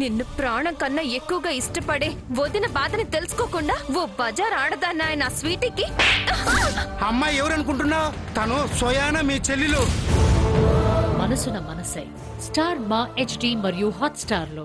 నిన్ను ప్రాణం కన్నా ఎక్కువగా ఇష్టపడే వదిన బాధని తెలుసుకోకుండా ఓ బజార్ ఆడదాన్న ఆయన స్వీటీకి? అమ్మాయి ఎవరనుకుంటున్నావు? తను సోయానా మీ చెల్లెలు. మనసున మనసై. స్టార్ మా హెచ్డి మరియు హాట్ స్టార్లో